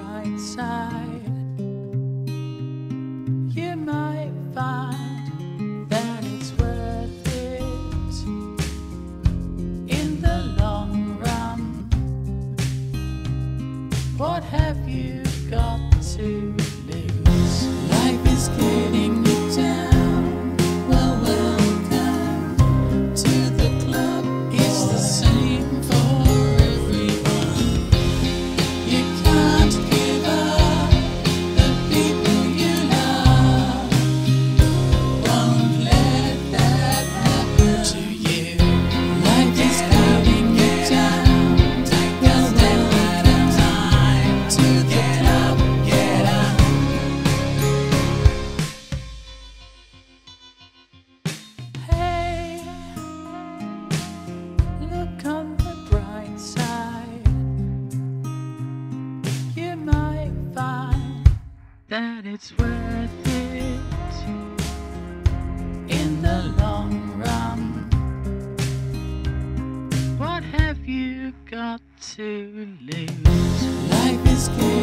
bright side, you might find that it's worth it in the long run. What have you got to lose? Life is getting on the bright side. You might find that it's worth it in the long run. What have you got to lose? Life is down.